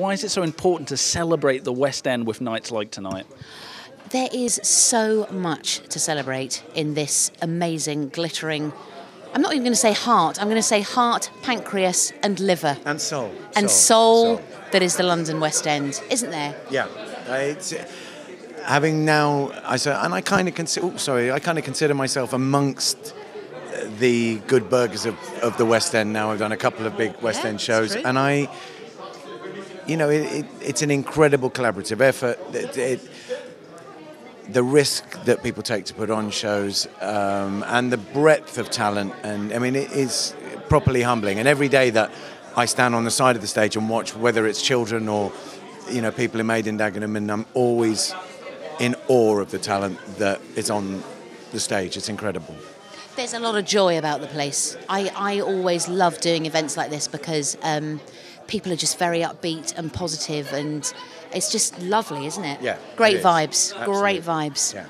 why is it so important to celebrate the West End with nights like tonight? There is so much to celebrate in this amazing, glittering. I'm not even going to say heart. I'm going to say heart, pancreas, and liver, And soul. and soul, that is the London West End, isn't there? Yeah, Uh, it's having now. I say, and I kind of consider. Oh, sorry, I kind of consider myself amongst the good burghers of, of the West End. Now I've done a couple of big West Yeah, End shows, and I, you know, it, it, it's an incredible collaborative effort. It, the risk that people take to put on shows um, and the breadth of talent, and I mean, it is properly humbling. And every day that I stand on the side of the stage and watch, whether it's children or you know people in Made in Dagenham, and I'm always in awe of the talent that is on the stage. It's incredible. There's a lot of joy about the place. I, I always love doing events like this because um, people are just very upbeat and positive and it's just lovely, isn't it? Yeah, Great it is. vibes. Great vibes. Yeah.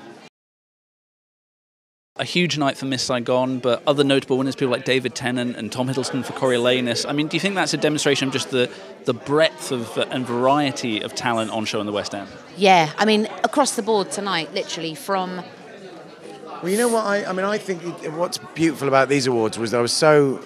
A huge night for Miss Saigon, but other notable winners, people like David Tennant and Tom Hiddleston for Coriolanus. I mean, do you think that's a demonstration of just the, the breadth of uh, and variety of talent on show in the West End? Yeah, I mean, across the board tonight, literally from. Well, you know what? I, I mean, I think it, what's beautiful about these awards was I was so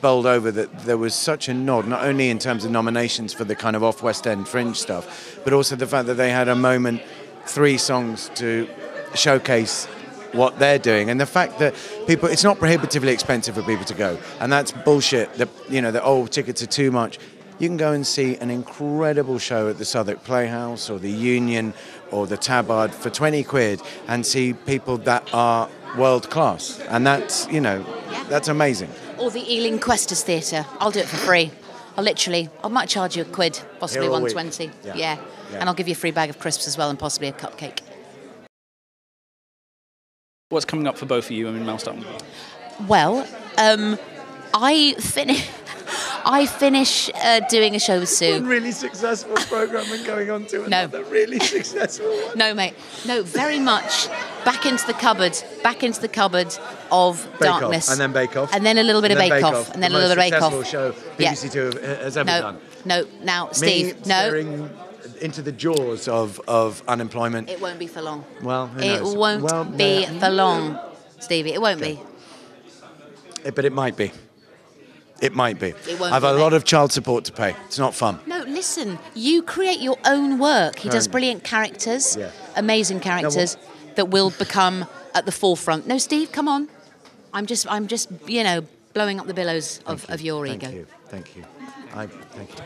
bowled over that there was such a nod, not only in terms of nominations for the kind of off West End fringe stuff, but also the fact that they had a moment, three songs to showcase what they're doing, and the fact that people, it's not prohibitively expensive for people to go, and that's bullshit. That you know, that oh, tickets are too much. You can go and see an incredible show at the Southwark Playhouse or the Union or the Tabard for 20 quid and see people that are world class. And that's, you know, that's amazing. Or the Ealing Questors Theatre. I'll do it for free. I'll literally, I might charge you a quid, possibly Here 120. Yeah. Yeah. Yeah. And I'll give you a free bag of crisps as well and possibly a cupcake. What's coming up for both of you? I mean, Mel, start. Well, um, I finish. I finish uh, doing a show with Sue. really successful program and going on to No. another really successful one. No, mate. No, very much back into the cupboard, back into the cupboard of Bake darkness. Off, and then Bake Off. And then a little bit of Bake Off. And then the a little bit of Bake successful Off. show Yeah. BBC Two has ever No, done. no. Now, Me Steve, no. staring into the jaws of, of unemployment. It won't be for long. well, who It won't Well, be no. for long, Stevie. It won't be. Eh, But it might be. It might be. It won't I've a lot of child support to pay. It's not fun. No, listen. You create your own work. He does brilliant characters, yeah. amazing characters that will become at the forefront. No, Steve, come on. I'm just, I'm just, you know, blowing up the billows of, of your Thank ego. you. Thank you. I, thank you.